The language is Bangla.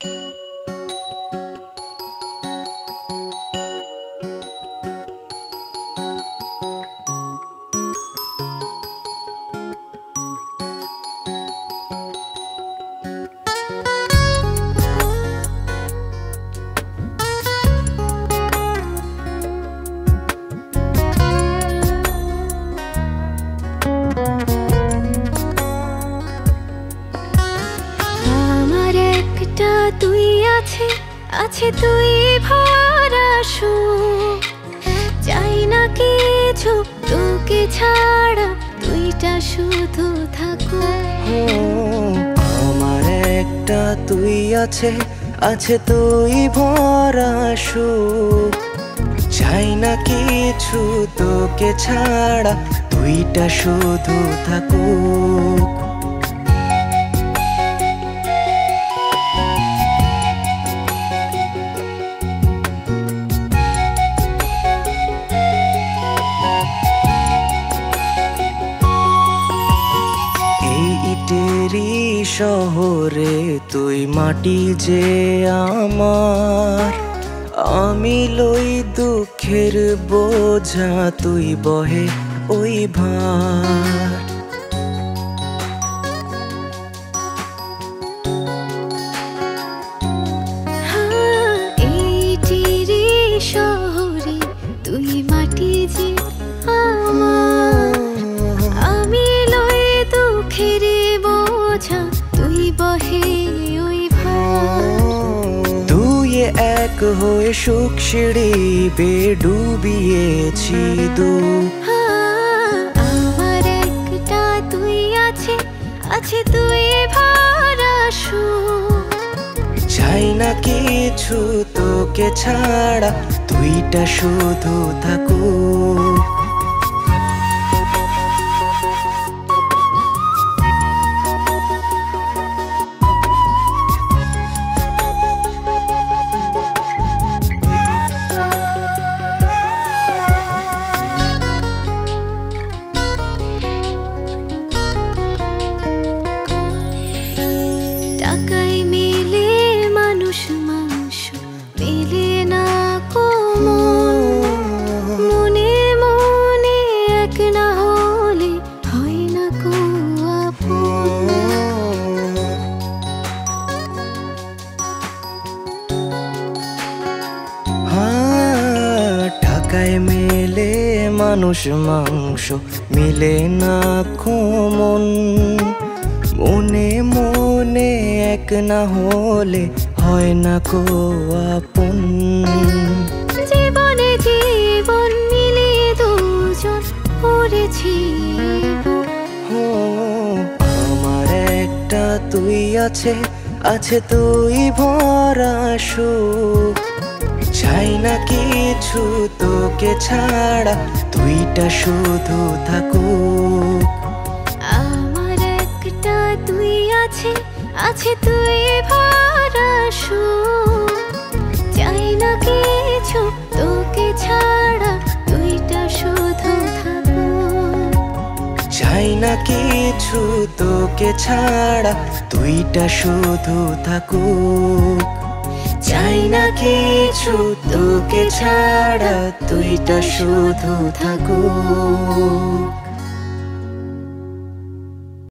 আমার একটা তুই আছে? আছে তুই ভরা চাই না কিছু, তোকে ছাড়া তুইটা শুধু থাকো আমার একটা তুই আছে আছে তুই ভরা চাই না কিছু, তোকে ছাড়া তুইটা শুধু থাকুক। শহরে তুই মাটি যে আমার, আমি লই দুঃখের বোঝা তুই বহে ওই ভার। শহরে তুই মাটি যে এক হয়ে সুখ সিঁড়ি বে ডুবিয়েছি দু হ্যাঁ, আমার একটা তুই আছে আছে তুই ভরা সুখ। চাই না কিছু তোকে ছাড়া তুইটা শুধু থাকুক। টাকায় মেলে মানুষ মাংস মিলে না কোমন মনে মনে এক না হলে হয় না কো আপন। জীবনে জীবন মিলে দুজন করেছি আমার একটা তুই আছে আছে তুই ভরা সুখ। চাই না কিছু তোকে ছাড়া তুইটা শুধু থাকুক। আমার একটা তুই আছে আছে তুই ভরা চাই না কিছু তোকে ছাড়া তুইটা শুধু থাকো চাই না কিছু তোকে ছাড়া তুইটা শুধু থাকুক। চাই না কিছু তোকে ছাড়া তুইটা শুধু থাকুক।